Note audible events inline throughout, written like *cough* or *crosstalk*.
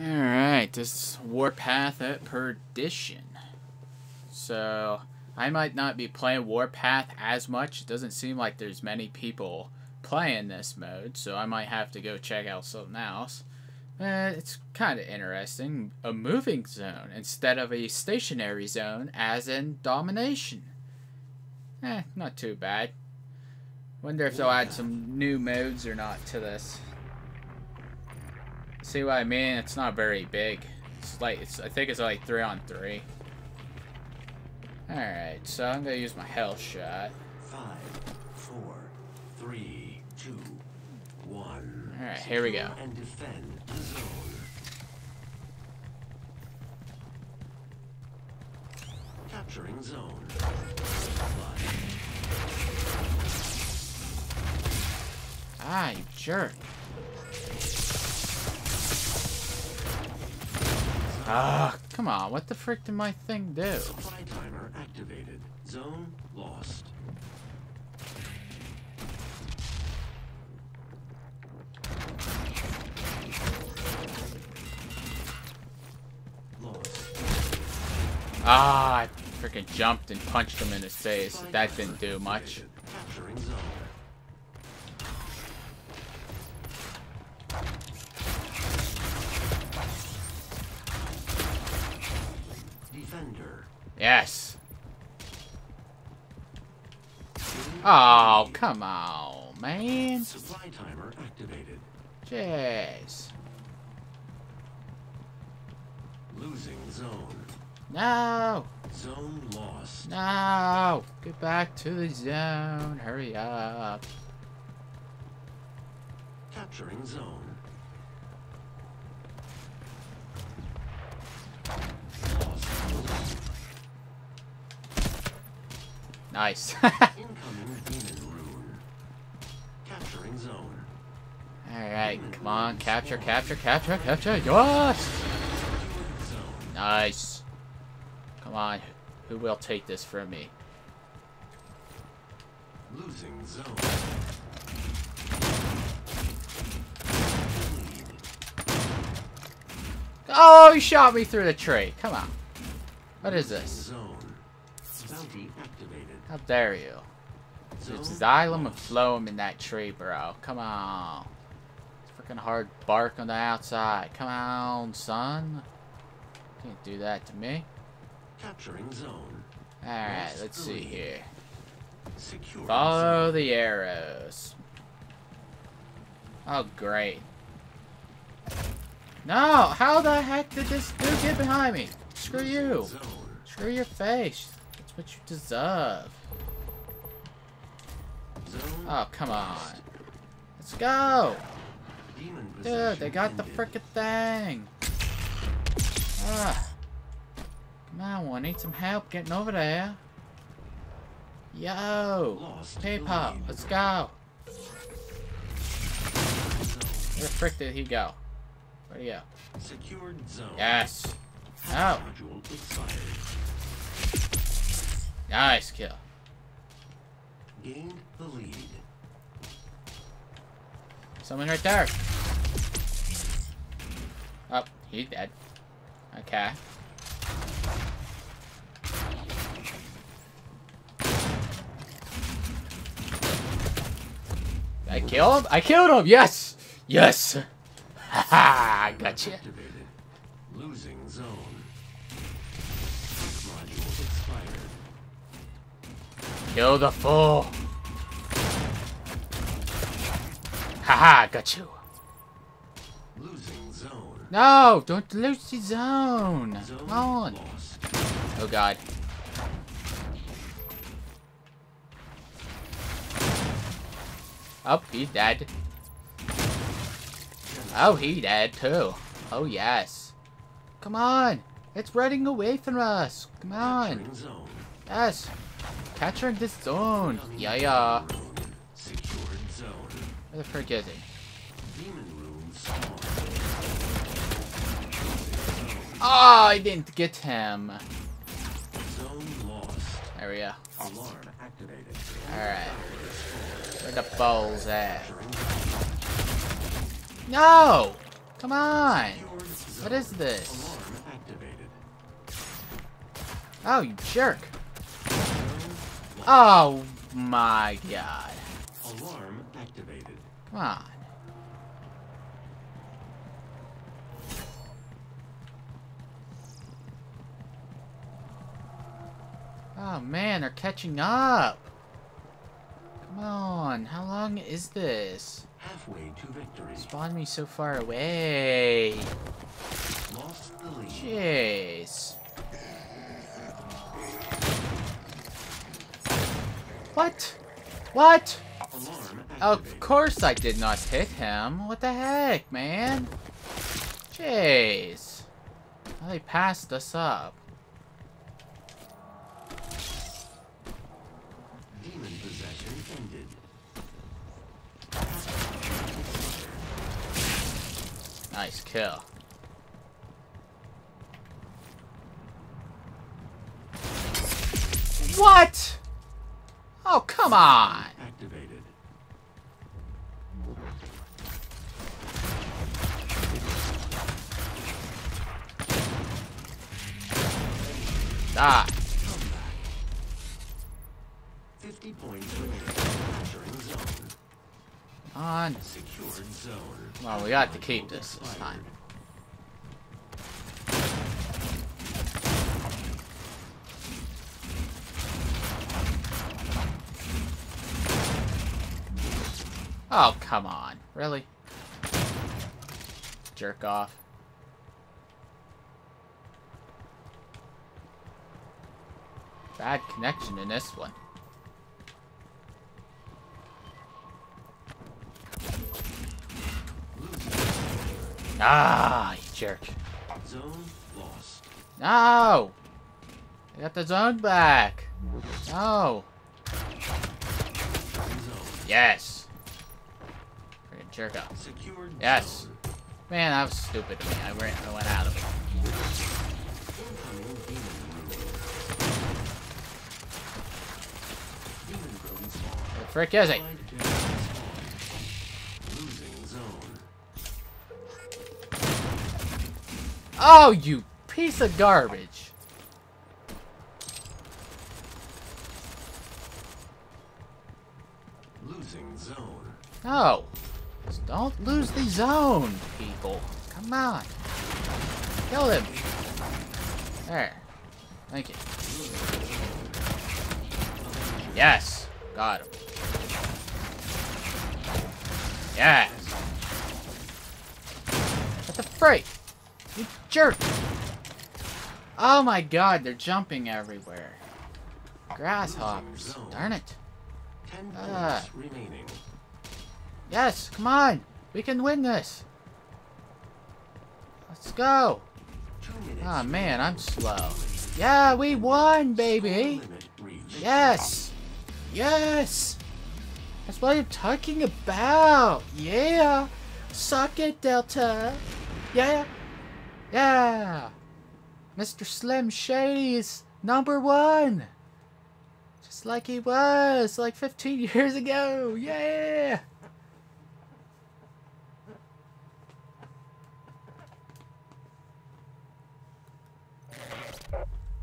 Alright, this is Warpath at Perdition. So, I might not be playing Warpath as much. It doesn't seem like there's many people playing this mode, so I might have to go check out something else. Uh, it's kind of interesting. A moving zone instead of a stationary zone, as in Domination. Eh, not too bad. Wonder if they'll add some new modes or not to this. See what I mean? It's not very big. It's like it's. I think it's like three on three. All right, so I'm gonna use my health shot. Five, four, three, two, one. All right, here we go. And defend the zone. Capturing zone. Ah, you jerk. Ah, come on. What the frick did my thing do? Supply timer activated. Zone lost. Lost. Ah, I freaking jumped and punched him in his face. That didn't do much. Capturing zone. Yes. Oh, come on, man. Supply timer activated. Jeez. Losing zone. No. Zone lost. No. Get back to the zone. Hurry up. Capturing zone. Lost. Nice. *laughs* Alright, come on. Capture, capture, capture, capture. Yes! Nice. Come on. Who will take this from me? Losing zone. Oh, he shot me through the tree. Come on. What is this? Zone. Bounty activated. How dare you? Zone xylem and phloem in that tree, bro. Come on. It's freaking hard bark on the outside. Come on, son. Can't do that to me. Capturing zone. Alright, let's see here. Secure Follow the arrows. Oh, great. No! How the heck did this dude get behind me? Screw you. Screw your face. What you deserve. Oh, come on. Let's go! Dude, they got the frickin' thing. Ah. Come on, one need some help getting over there. Yo! K-pop, let's go! Where the frick did he go? Where'd he go? Zone. Yes! Oh. Nice kill. Gained the lead. Someone right there. Oh, he's dead. Okay. Did I kill him? I killed him! Yes! Yes! *laughs* Haha, I gotcha. Losing zone. Kill the fool! Haha, got you. Losing zone. No, don't lose the zone. Zone Come on. lost. Oh god. Oh, he's dead. Oh, he dead too. Oh yes. Come on. It's running away from us. Come on. Capturing Yes. Capturing this zone. Yeah, yeah. Where the frick is spawned. Oh, I didn't get him. There we go. Alright. Where the balls at? No! Come on! What is this? Oh, you jerk. Oh my god. Alarm activated. Come on. Oh man, they're catching up. Come on, how long is this? Halfway to victory. Spawn me so far away. Lost the lead. Jeez. What? What? Of course I did not hit him. What the heck, man? Jeez. Well, they passed us up. Demon possession ended. Nice kill. What? Oh, come on. Activated. Ah, Comeback. 50 points remaining. Capturing zone. on. Secured zone. Well, we got to keep this this time. Oh, come on. Really? Jerk off. Bad connection in this one. Ah, you jerk. Zone lost. No! I got the zone back. No. Yes. Freaking jerk off. Yes. Man, that was stupid of me. I went, I went out of it. Incoming demon rune. Demon drone spawn. Where the frick is he? Allied demon spawn. Losing zone. Oh, you piece of garbage. Losing zone. No. Just don't lose the zone, people. Come on. Kill him. There. Thank you. Yes. Got him. Yes. What the freak? You jerk. Oh my god, they're jumping everywhere. Grasshoppers. Darn it. Ten ah. points remaining. Yes, come on. We can win this. Let's go. Ah, man, I'm slow. Yeah, we won, baby. Yes. Yes. That's what I'm talking about. Yeah. Suck it, Delta. Yeah. Yeah. Mr. Slim Shady is number one. Just like he was like 15 *laughs* years ago. Yeah.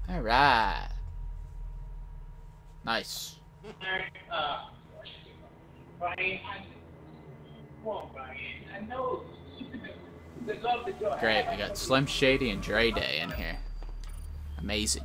All right. Nice. Great, we got Slim Shady and Dre Day in here. Amazing.